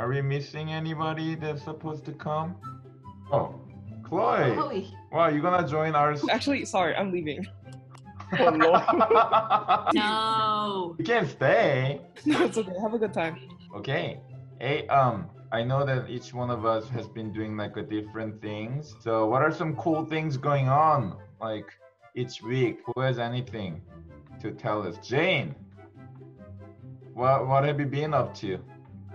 Are we missing anybody that's supposed to come? Oh, Chloe. Chloe. Wow, you gonna join ours? Actually, sorry, I'm leaving. Oh no. No. you can't stay. No, it's okay. Have a good time. Okay. Hey, um, I know that each one of us has been doing like a different things. So what are some cool things going on like each week? Who has anything to tell us? Jane. What what have you been up to?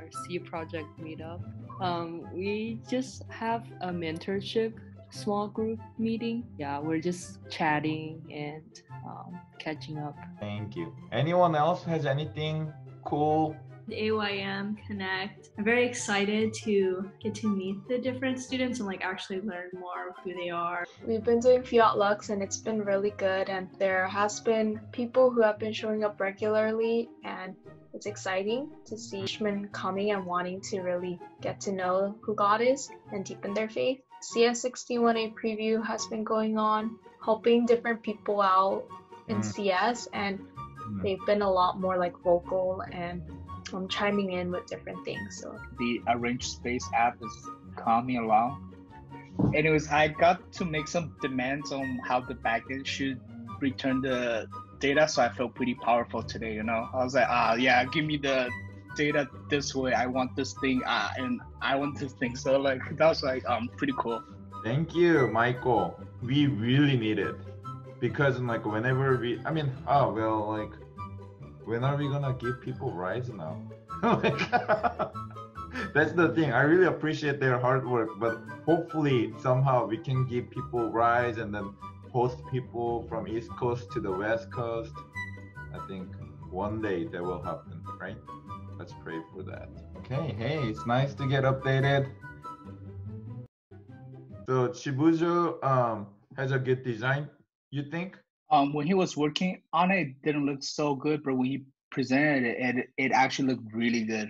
Our C project meetup. Um, we just have a mentorship small group meeting. Yeah, we're just chatting and um, catching up. Thank you. Anyone else has anything cool? The AYM Connect. I'm very excited to get to meet the different students and like actually learn more of who they are. We've been doing Fiat Lux and it's been really good and there has been people who have been showing up regularly and it's exciting to see freshmen coming and wanting to really get to know who God is and deepen their faith. CS61A preview has been going on, helping different people out in Mm. CS and Mm. they've been a lot more like vocal and um, chiming in with different things. So the Arrange Space app is coming along. Anyways, I got to make some demands on how the backend should return the data, so I felt pretty powerful today. You know, I was like, ah, yeah, give me the data this way. I want this thing, ah, and I want this thing. So like that was like um pretty cool. Thank you, Michael. We really need it because like whenever we, I mean, oh well, like when are we gonna give people rides now? like, that's the thing. I really appreciate their hard work, but hopefully somehow we can give people rides and then host people from East Coast to the West Coast. I think one day that will happen, right? Let's pray for that. Okay, hey, it's nice to get updated. So Chibuzo um has a good design, you think? Um, when he was working on it, it didn't look so good, but when he presented it, it, it actually looked really good.